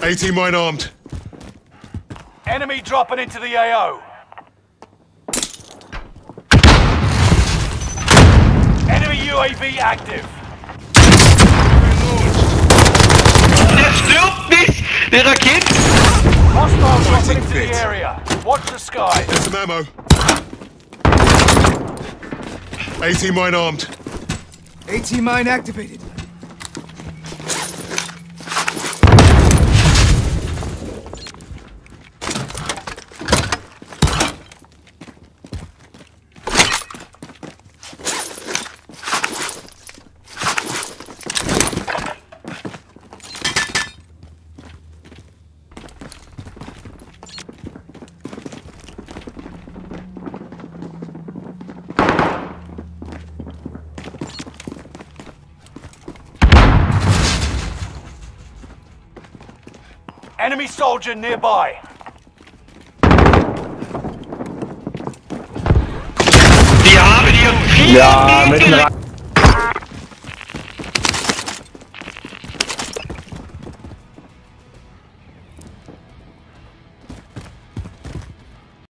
AT mine armed. Enemy dropping into the AO. Enemy UAV active. Der stirbt nicht! Der Raket! Hostile dropping into fit. the area. Watch the sky. There's some ammo. AT mine armed. AT mine activated. Enemy soldier nearby. Die haben hier vier Ja, Meter mitten rein.